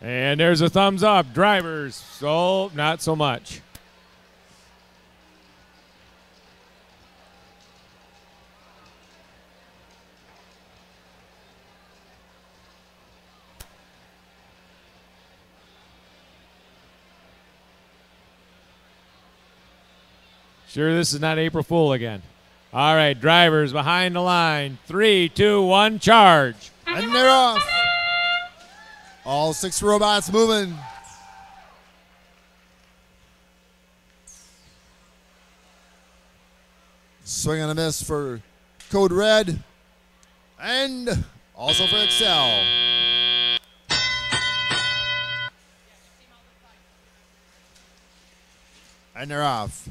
And there's a thumbs up. Drivers, so not so much. Sure, this is not April Fool again. All right, drivers behind the line. Three, two, one, charge. And they're off. All six robots moving. Swing and a miss for Code Red. And also for Excel. And they're off.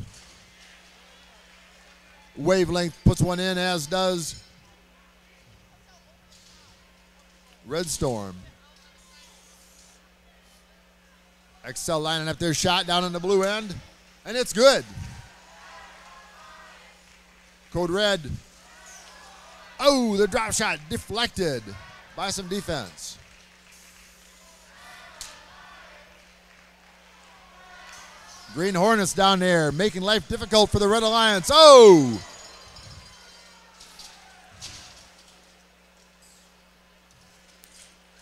Wavelength puts one in, as does Red Storm. Excel lining up their shot down in the blue end, and it's good. Code Red. Oh, the drop shot deflected by some defense. Green Hornets down there making life difficult for the Red Alliance. Oh!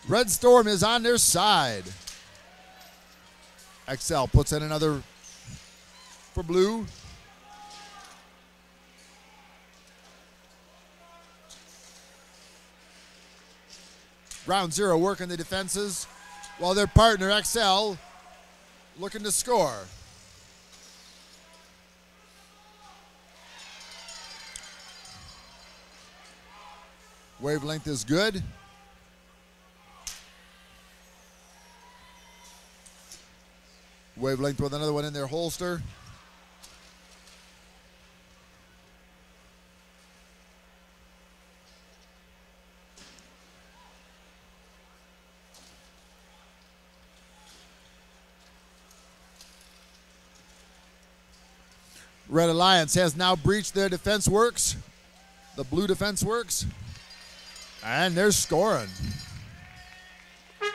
Red Storm is on their side. XL puts in another for blue. Round zero working the defenses while their partner XL looking to score. Wavelength is good. Wavelength with another one in their holster. Red Alliance has now breached their defense works. The blue defense works. And they're scoring.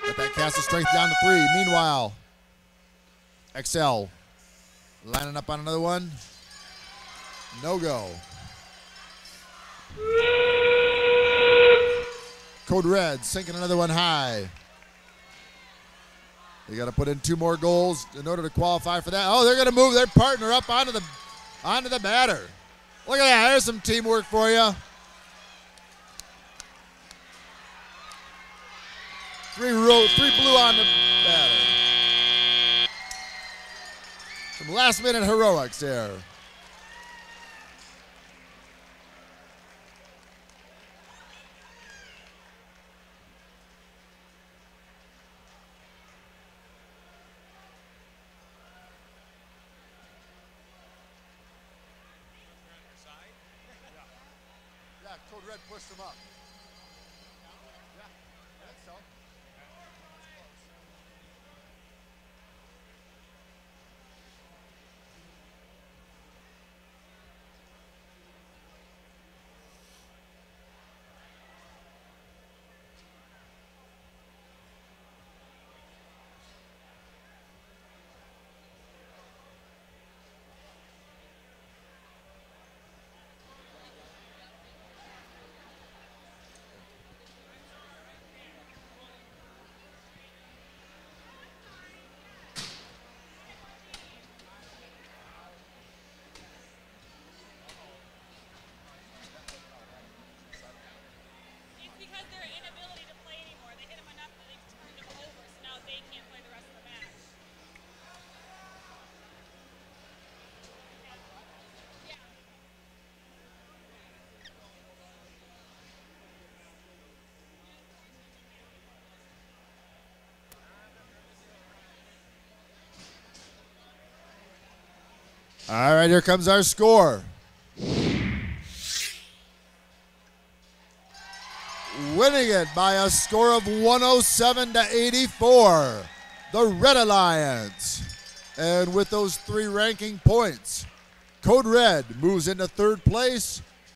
Got that cast of strength down to three. Meanwhile, XL lining up on another one. No go. Code Red sinking another one high. They got to put in two more goals in order to qualify for that. Oh, they're going to move their partner up onto the onto the batter. Look at that. There's some teamwork for you. Three row, three blue on the batter. Some last minute heroics there. Yeah, Code Red pushed him up. Yeah, I think so. It's because their inability to play anymore. They hit them enough that they've turned them over, so now they can't play the rest of the match. Yeah. All right, here comes our score. Winning it by a score of 107 to 84, the Red Alliance. And with those three ranking points, Code Red moves into third place